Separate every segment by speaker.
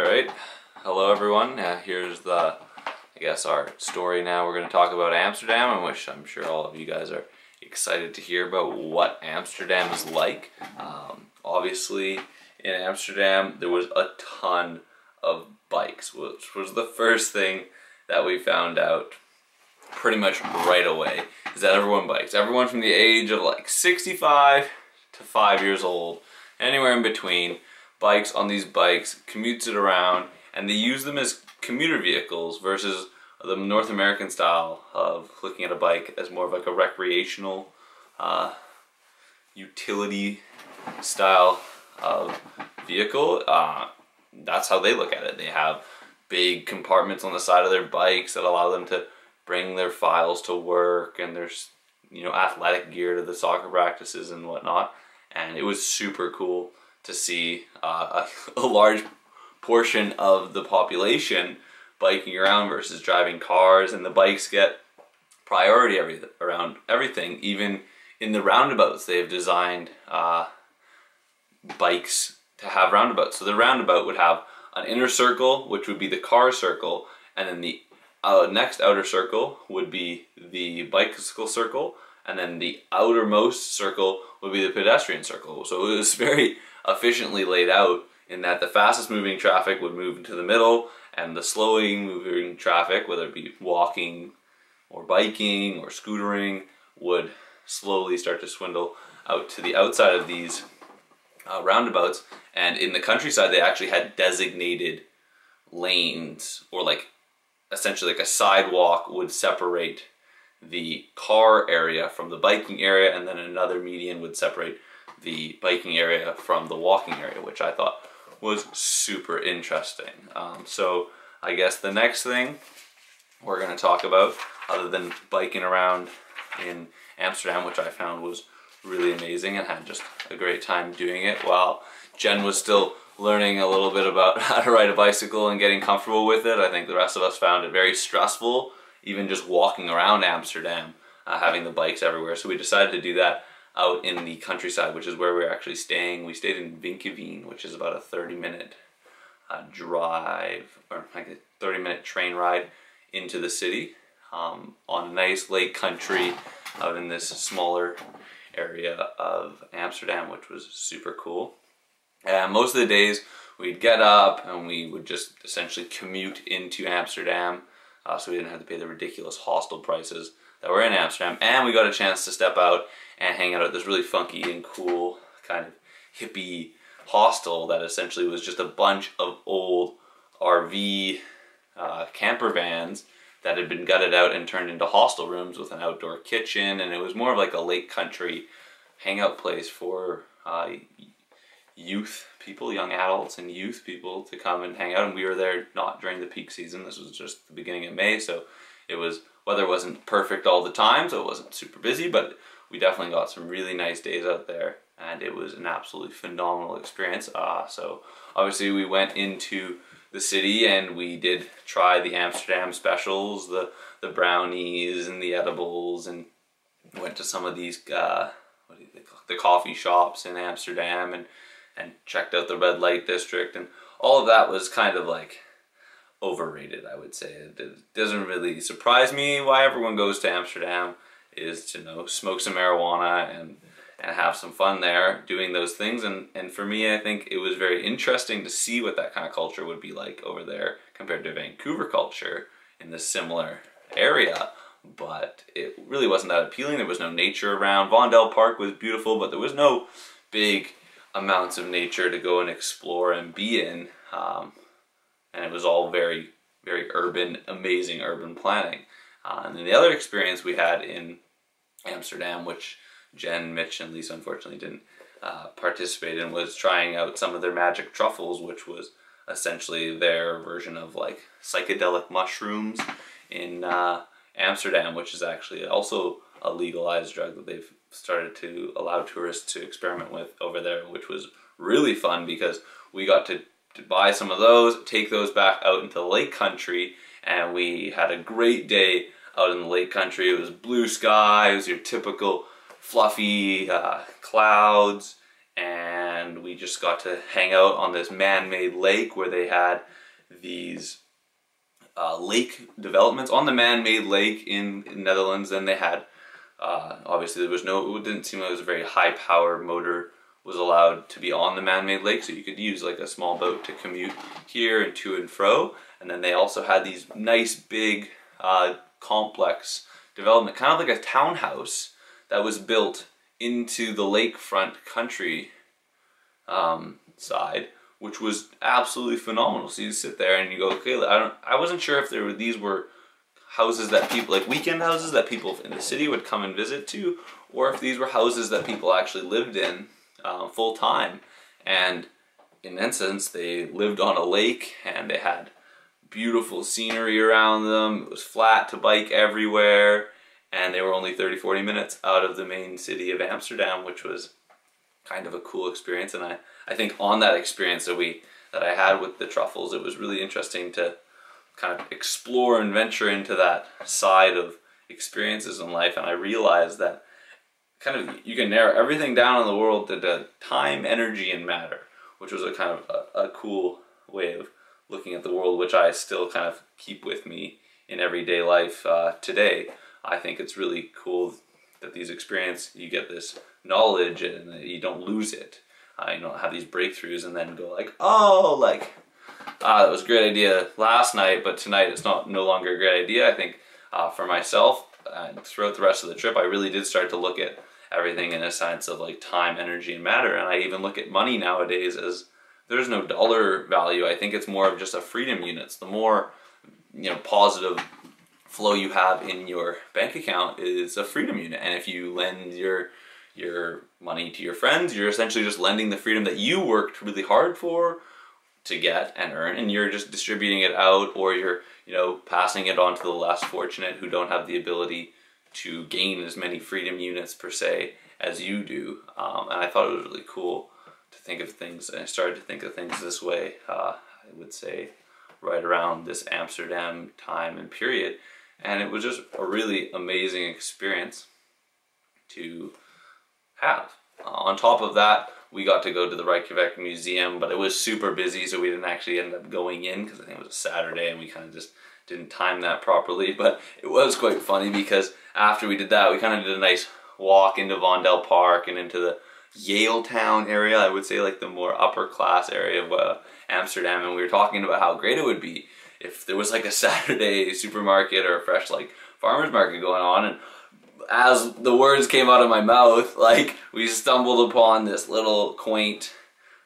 Speaker 1: All right, hello everyone. Uh, here's the, I guess, our story now. We're going to talk about Amsterdam, which I'm sure all of you guys are excited to hear about what Amsterdam is like. Um, obviously, in Amsterdam, there was a ton of bikes, which was the first thing that we found out pretty much right away, is that everyone bikes. Everyone from the age of like 65 to 5 years old, anywhere in between, bikes on these bikes, commutes it around, and they use them as commuter vehicles versus the North American style of looking at a bike as more of like a recreational uh, utility style of vehicle. Uh, that's how they look at it. They have big compartments on the side of their bikes that allow them to bring their files to work and their you know athletic gear to the soccer practices and whatnot. And it was super cool to see uh, a, a large portion of the population biking around versus driving cars and the bikes get priority every, around everything. Even in the roundabouts they've designed uh, bikes to have roundabouts. So the roundabout would have an inner circle which would be the car circle and then the uh, next outer circle would be the bicycle circle and then the outermost circle would be the pedestrian circle. So it was very efficiently laid out in that the fastest moving traffic would move into the middle and the slowing moving traffic, whether it be walking or biking or scootering, would slowly start to swindle out to the outside of these uh, roundabouts. And in the countryside, they actually had designated lanes or like essentially like a sidewalk would separate the car area from the biking area and then another median would separate the biking area from the walking area, which I thought was super interesting. Um, so I guess the next thing we're going to talk about, other than biking around in Amsterdam, which I found was really amazing and had just a great time doing it while Jen was still learning a little bit about how to ride a bicycle and getting comfortable with it. I think the rest of us found it very stressful, even just walking around Amsterdam, uh, having the bikes everywhere. So we decided to do that out in the countryside, which is where we are actually staying. We stayed in Vinkeveen, which is about a 30 minute uh, drive, or like a 30 minute train ride into the city um, on nice lake country out in this smaller area of Amsterdam, which was super cool. And most of the days we'd get up and we would just essentially commute into Amsterdam uh, so we didn't have to pay the ridiculous hostel prices that were in Amsterdam. And we got a chance to step out and hang out at this really funky and cool kind of hippie hostel that essentially was just a bunch of old RV uh, camper vans that had been gutted out and turned into hostel rooms with an outdoor kitchen and it was more of like a lake country hangout place for uh, youth people, young adults and youth people to come and hang out. And we were there not during the peak season, this was just the beginning of May. So it was, weather wasn't perfect all the time so it wasn't super busy but we definitely got some really nice days out there. And it was an absolutely phenomenal experience. Uh, so obviously we went into the city and we did try the Amsterdam specials, the, the brownies and the edibles and went to some of these, uh, what do you the coffee shops in Amsterdam and, and checked out the red light district and all of that was kind of like overrated, I would say. It doesn't really surprise me why everyone goes to Amsterdam is to you know smoke some marijuana and and have some fun there doing those things and and for me I think it was very interesting to see what that kind of culture would be like over there compared to Vancouver culture in this similar area but it really wasn't that appealing there was no nature around Vondel Park was beautiful but there was no big amounts of nature to go and explore and be in um, and it was all very very urban amazing urban planning. Uh, and then the other experience we had in Amsterdam, which Jen, Mitch, and Lisa unfortunately didn't uh, participate in, was trying out some of their magic truffles, which was essentially their version of like psychedelic mushrooms in uh, Amsterdam, which is actually also a legalized drug that they've started to allow tourists to experiment with over there, which was really fun because we got to, to buy some of those, take those back out into the lake country, and we had a great day out in the lake country. It was blue sky, it was your typical fluffy uh, clouds, and we just got to hang out on this man-made lake where they had these uh, lake developments on the man-made lake in, in Netherlands. Then they had uh, obviously there was no it didn't seem like it was a very high power motor was allowed to be on the man-made lake, so you could use like a small boat to commute here and to and fro. And then they also had these nice big uh, complex development, kind of like a townhouse that was built into the lakefront country um, side, which was absolutely phenomenal. So you sit there and you go, okay, I don't, I wasn't sure if there were these were houses that people like weekend houses that people in the city would come and visit to, or if these were houses that people actually lived in uh, full time. And in essence, they lived on a lake and they had beautiful scenery around them. It was flat to bike everywhere and they were only 30 40 minutes out of the main city of Amsterdam which was kind of a cool experience and I, I think on that experience that we that I had with the truffles it was really interesting to kind of explore and venture into that side of experiences in life and I realized that kind of you can narrow everything down in the world to, time energy and matter which was a kind of a, a cool way of looking at the world which I still kind of keep with me in everyday life uh, today I think it's really cool that these experience you get this knowledge and you don't lose it. Uh, you don't have these breakthroughs and then go like, oh, like, ah, that was a great idea last night, but tonight it's not no longer a great idea. I think uh, for myself and throughout the rest of the trip, I really did start to look at everything in a sense of like time, energy, and matter. And I even look at money nowadays as there's no dollar value. I think it's more of just a freedom units. The more you know positive flow you have in your bank account is a freedom unit. And if you lend your your money to your friends, you're essentially just lending the freedom that you worked really hard for to get and earn and you're just distributing it out or you're, you know, passing it on to the less fortunate who don't have the ability to gain as many freedom units per se as you do. Um, and I thought it was really cool to think of things and I started to think of things this way, uh, I would say right around this Amsterdam time and period and it was just a really amazing experience to have. Uh, on top of that, we got to go to the Rijksmuseum, but it was super busy, so we didn't actually end up going in because I think it was a Saturday and we kind of just didn't time that properly. But it was quite funny because after we did that, we kind of did a nice walk into Vondel Park and into the Yale Town area, I would say like the more upper class area of uh, Amsterdam, and we were talking about how great it would be if there was like a Saturday supermarket or a fresh like farmer's market going on and as the words came out of my mouth, like we stumbled upon this little quaint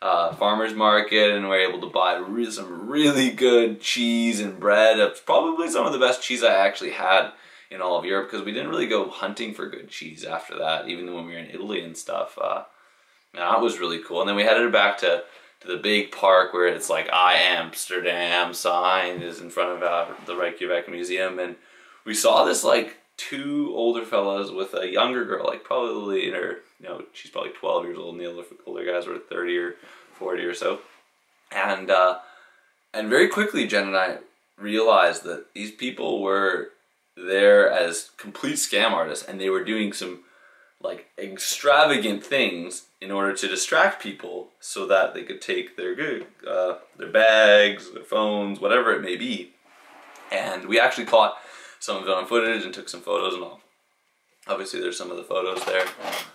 Speaker 1: uh, farmer's market and we're able to buy re some really good cheese and bread. It's probably some of the best cheese I actually had in all of Europe because we didn't really go hunting for good cheese after that, even when we were in Italy and stuff. Uh, that was really cool. And then we headed back to to the big park where it's like I Amsterdam sign is in front of uh, the Rijksmuseum, and we saw this like two older fellas with a younger girl, like probably in her, you know, she's probably 12 years old, and the older, older guys were 30 or 40 or so, and uh, and very quickly Jen and I realized that these people were there as complete scam artists, and they were doing some like extravagant things in order to distract people so that they could take their good uh, their bags their phones whatever it may be. And we actually caught some on footage and took some photos and all. Obviously there's some of the photos there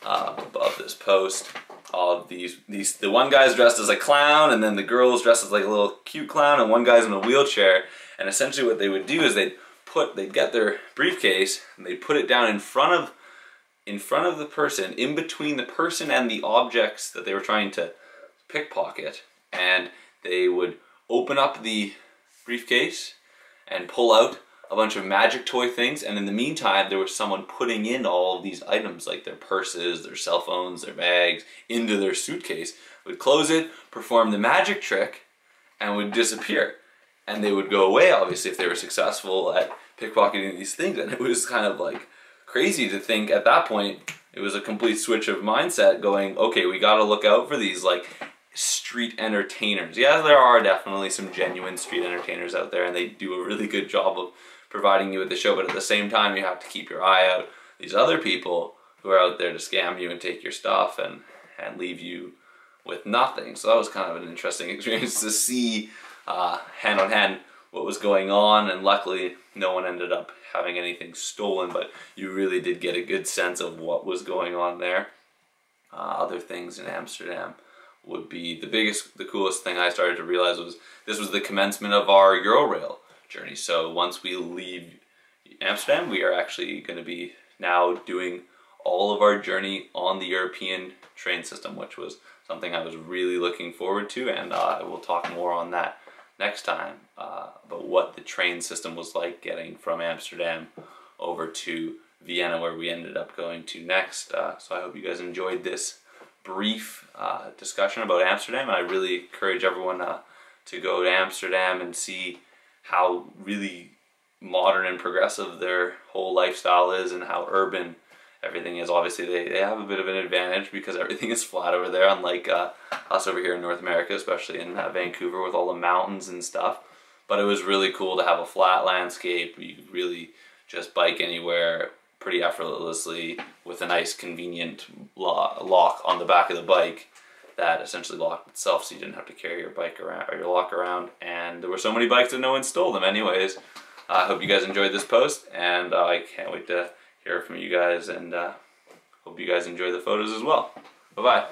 Speaker 1: uh, above this post. Of these these the one guy's dressed as a clown and then the girl's dressed as like a little cute clown and one guy's in a wheelchair. And essentially what they would do is they'd put they'd get their briefcase and they'd put it down in front of in front of the person, in between the person and the objects that they were trying to pickpocket, and they would open up the briefcase and pull out a bunch of magic toy things and in the meantime there was someone putting in all of these items like their purses, their cell phones, their bags into their suitcase, would close it, perform the magic trick and would disappear. And they would go away obviously if they were successful at pickpocketing these things and it was kind of like crazy to think at that point it was a complete switch of mindset going, okay, we got to look out for these like street entertainers. Yeah, there are definitely some genuine street entertainers out there and they do a really good job of providing you with the show, but at the same time you have to keep your eye out these other people who are out there to scam you and take your stuff and and leave you with nothing. So that was kind of an interesting experience to see uh, hand on hand what was going on, and luckily no one ended up having anything stolen, but you really did get a good sense of what was going on there. Uh, other things in Amsterdam would be the biggest, the coolest thing I started to realize was this was the commencement of our Eurorail journey. So once we leave Amsterdam, we are actually going to be now doing all of our journey on the European train system, which was something I was really looking forward to, and uh, we'll talk more on that next time uh, about what the train system was like getting from Amsterdam over to Vienna, where we ended up going to next. Uh, so I hope you guys enjoyed this brief uh, discussion about Amsterdam. I really encourage everyone uh, to go to Amsterdam and see how really modern and progressive their whole lifestyle is and how urban everything is. Obviously, they, they have a bit of an advantage because everything is flat over there, unlike uh, us over here in North America, especially in uh, Vancouver with all the mountains and stuff. But it was really cool to have a flat landscape. You really just bike anywhere pretty effortlessly with a nice convenient lock on the back of the bike that essentially locked itself so you didn't have to carry your bike around or your lock around. And there were so many bikes that no one stole them anyways. I hope you guys enjoyed this post and uh, I can't wait to hear from you guys and uh, hope you guys enjoy the photos as well. Bye bye